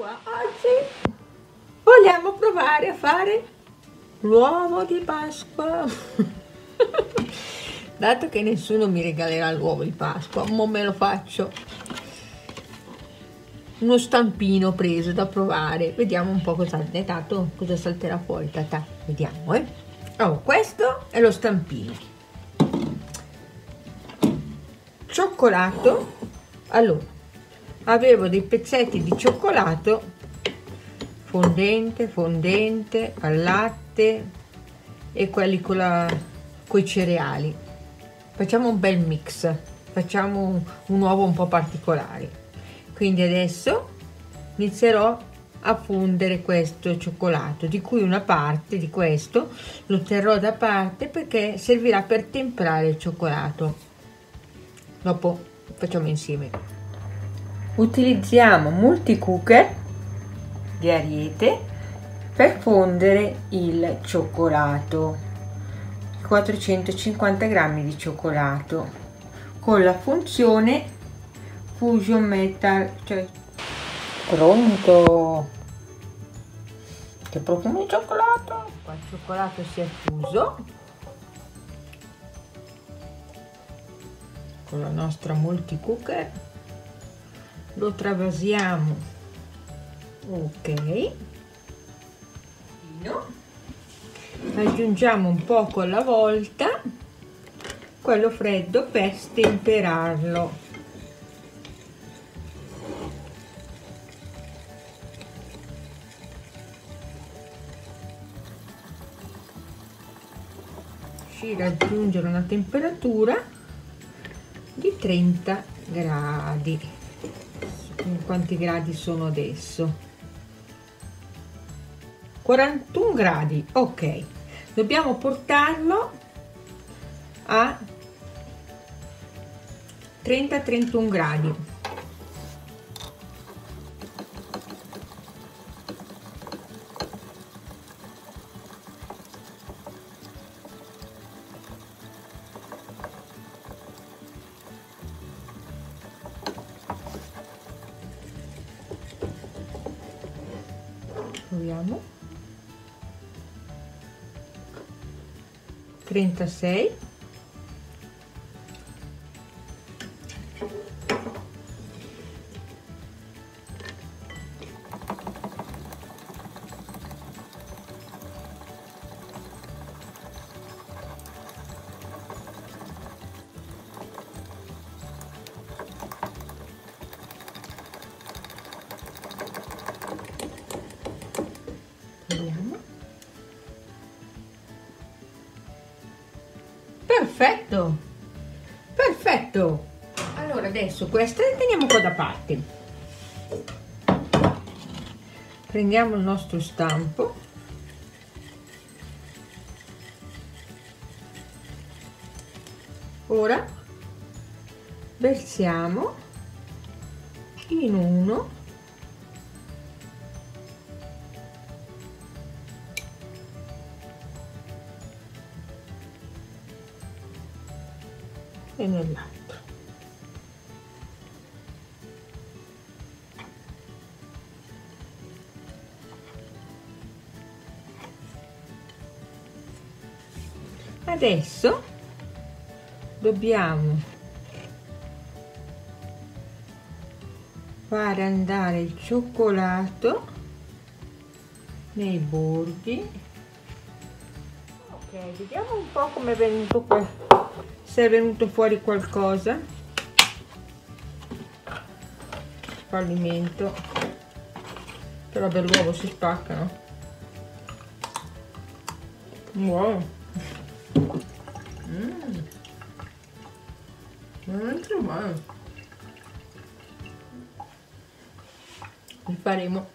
qua. Oggi vogliamo provare a fare l'uovo di Pasqua. Dato che nessuno mi regalerà l'uovo di Pasqua mo me lo faccio. Uno stampino preso da provare. Vediamo un po' cosa è. Dato cosa salterà fuori tata? Vediamo eh. Oh questo è lo stampino. Cioccolato. Allora avevo dei pezzetti di cioccolato fondente, fondente, al latte e quelli con, la, con i cereali. Facciamo un bel mix, facciamo un, un uovo un po' particolare. Quindi adesso inizierò a fondere questo cioccolato di cui una parte di questo lo terrò da parte perché servirà per temperare il cioccolato dopo facciamo insieme utilizziamo multicooker di ariete per fondere il cioccolato. 450 grammi di cioccolato con la funzione fusion metal cioè pronto? Che profumo di cioccolato? Il cioccolato si è fuso con la nostra multicooker lo travasiamo. Ok. Aggiungiamo un poco alla volta quello freddo per stemperarlo. Raggiungere una temperatura di 30 gradi quanti gradi sono adesso? 41 gradi ok. Dobbiamo portarlo a 30 31 gradi proviamo 36 perfetto. Perfetto. Allora adesso queste le teniamo qua da parte. Prendiamo il nostro stampo. Ora versiamo in uno e nell'altro. Adesso dobbiamo fare andare il cioccolato nei bordi ok vediamo un po' come è venuto qua se è venuto fuori qualcosa. Fallimento. Però dell'uovo si spaccano wow. Mm. veramente buono li faremo